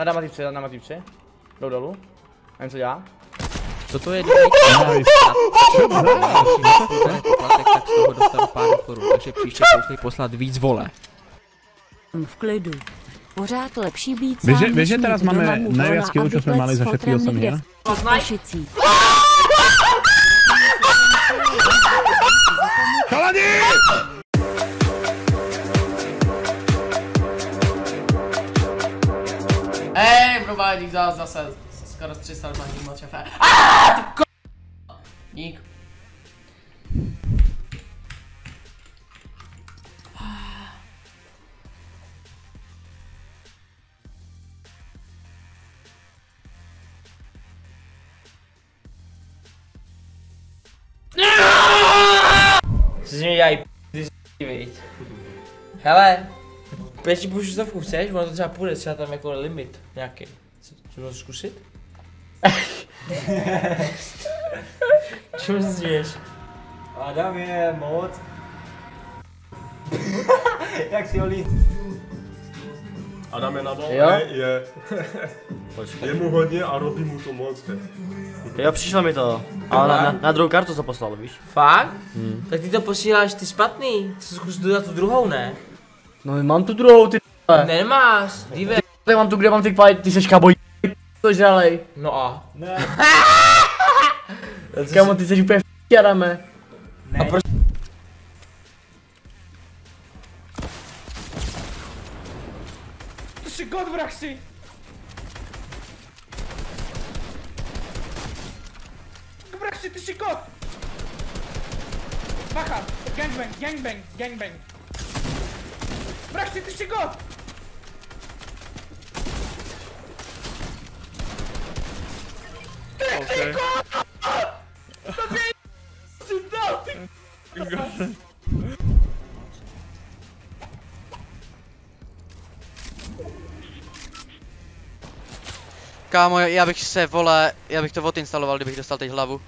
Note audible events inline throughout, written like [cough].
Tady na týpce, na týpce. Jdou dolů. Nevím, co dělá. Co to je, dívej? poplatek, [laughs] tak z toho dostanu pár korun, takže příště koukej poslat víc vole. v klidu. Pořád lepší být sám, vieš, že než teraz mít máme najviac a killov, čo sme vyplet mali za s všetky fotrem osm někde hier? v Košicích. Chalani! Hej, brobá, dík za zase. Skoro z 300 za ním moc šefe. Aaaa, ty ko... Dík. Dělají p***y viď. Hele, pěti půjdu stovku chceš? Ono to třeba půjde, třeba tam jako limit nějaký. Co to zkusit? [laughs] Čemu se směješ? Adam je moc. [laughs] Jak si ho líp. Adam je na dole, Jo? je. [laughs] Je mu hodně a robí mu to moc. Jo, přišlo mi to. Ale na, na, na druhou kartu to poslal, víš? Fakt? Hmm. Tak ty to posíláš ty špatný. Co zkus dodat tu druhou, ne? No mám tu druhou, ty Nemáš, dívej. Tady mám tu, kde mám ty kvalit, ty seš kaboj. To žralej. No a? Ne, Kamo, ty seš úplně f***, Adame. ne. proč- Ty jsi god vrah si. Vrah si, ty jsi god. Bacha, gangbang, gangbang, gangbang. Vrah si, ty jsi god. Kámo, já bych se, vole, já bych to odinstaloval, kdybych dostal teď hlavu.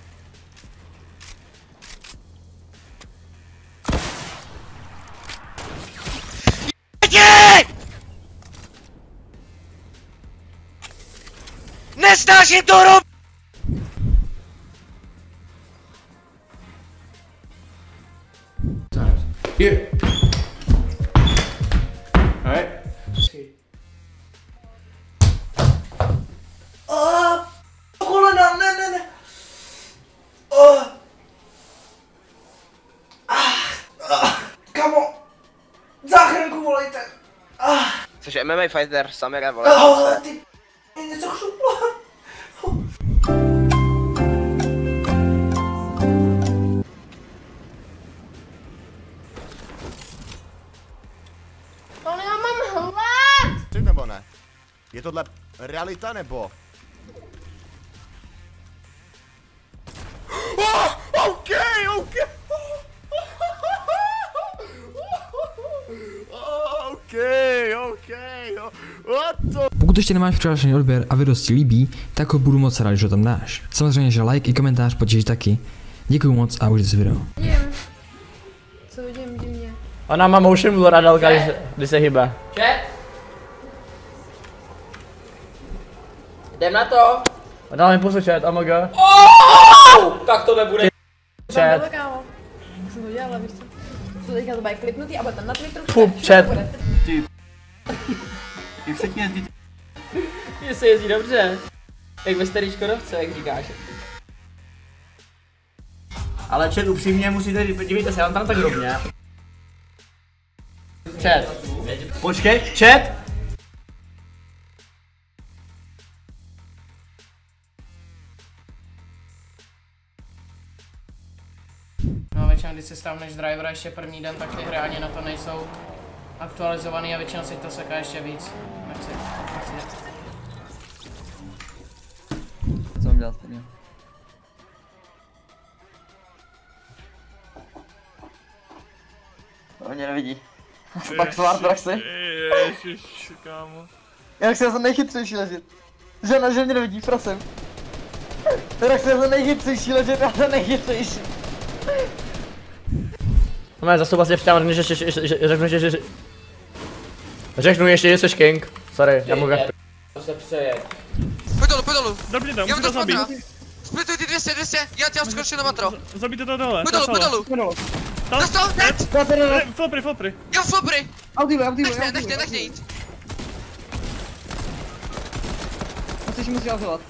Nesnáším tu hru! Here. Alright. Kolena, ne, ne, ne. Oh. Kamo, záchranku volejte. Což MMA fighter, Samira, vole. Oh, ty Je tohle realita nebo? Oh, OK, OK. OK, OK, jo. What the Pokud ještě nemáš přihlášený odběr a video si líbí, tak ho budu moc rád, že ho tam dáš. Samozřejmě, že like i komentář potěší taky. Děkuji moc a užijte si video. Co vidím divně? Ona má motion blur a dálka, když, se- když se hýbe. Chat. Jdem na to. Mi pusu chat, oh my god. Oh! Tak to nebude. Chat. jsem to dělala, víš co? Co teďka to bude klipnutý a bude tam na Twitteru. Pup, chat. Jak se ti jezdí? [laughs] Mně se jezdí dobře. Jak ve starý Škodovce, jak říkáš. Ale chat upřímně musíte, dívejte se, já mám tam tak rovně. Chat. Počkej, chat. Většinou, když si stavneš drivera ještě první den, tak ty hry ani na to nejsou aktualizovaný a většinou si to seká ještě víc. Nechci, nechci. Co mám dělat stejně? To mě nevidí. [laughs] Pak svár praxi. Ježiš, kámo. Jak se já jsem nejchytřejší ležet. Žena, že mě nevidí, prosím. [laughs] Tak se jsem nejchytřejší ležet, já jsem nejchytřejší. No mé, zase vlastně přítám, že, že, že, že, že, řeknu, že, že, že, řeknu ještě, že jsi king. Sorry, já mu To se přeje. Pojď dolů, pojď dolů. Dobrý, Já musím mu to zabít. Splituj ty 200, 200, já tě skočím na matro. Zabijte to dole, Pojď to dolů, pojď dolů. To? Dostal, hned. Ne, Flopry, flopry. Jo, flopry. Audíle, audíle, Nech mě, nech mě, nech mě jít. Co chceš mu dělat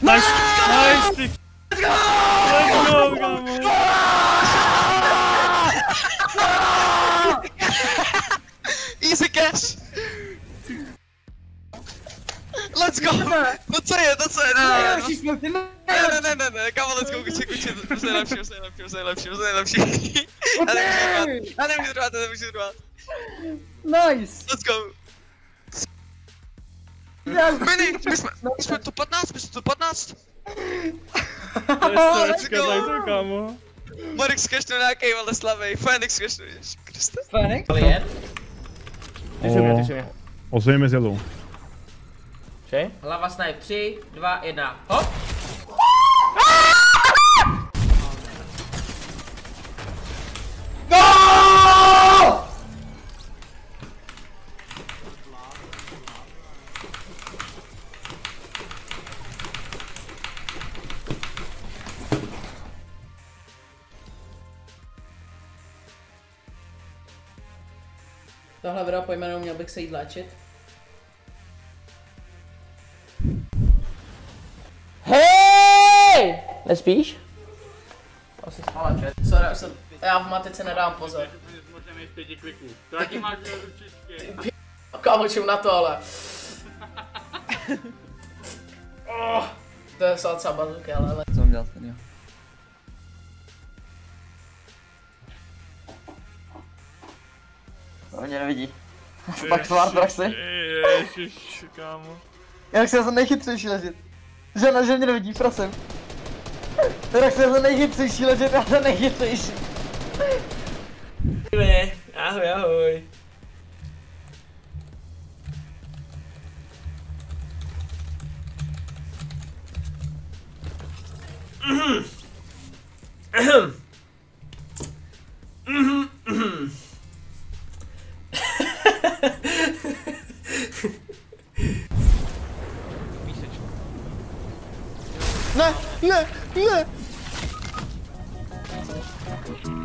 dělat? Nice, nice, ty. Let's go, kámo. Easy cash. Let's go. No co je, to co je, ne, ne, ne. Nejlepší jsme ty, Ne, ne, ne, ne, ne, kámo, let's go, kuči, kuči, to je nejlepší, to je nejlepší, to je nejlepší, to je nejlepší. Já nemůžu trvat, já nemůžu trvat, já nemůžu trvat. Nice! Let's go. Mini, my jsme, my jsme tu 15, my jsme tu 15. To je sračka, go. daj to, kámo. Marek skešnu nějaký, ale slavej, Fenix skešnu, ježiš Kriste. Fénix? Klient. Ty se mě, ty se mě. Ozvejme zjelou. Čej? Hlava snipe. 3, 2, 1. Hop! Tohle video pojmenou měl bych se jít léčit. Hej! Nespíš? Asi spala, čet. Sorry, já jsem, já v matice nedám pozor. Máš určitě. [laughs] Kámo, čím na to, ale. [laughs] oh, to je salca bazuky, ale, ale. Co mám dělat ten, jo? To mě nevidí. Pak tvár praxi. Ježiš, kámo. Jak se jsem nejchytřejší ležet. Žena, že mě nevidí, prosím. Já jsem nejchytřejší ležet, já jsem nejchytřejší. Ahoj, ahoj. Ne,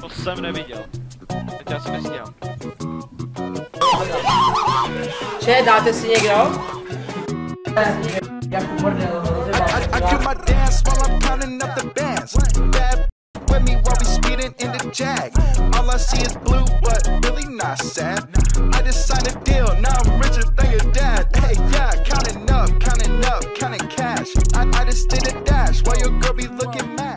To jsem neviděl. Teď já si nestíhám. Če, dáte si někdo? Jako bordel, I, I do my dance while I'm counting up the bands. Bad with me while we speeding in the jag. All I see is blue, but really not sad. I just signed a deal, now I'm richer than your dad. Hey, yeah, counting cash. I, I just did a dash while your girl be looking mad.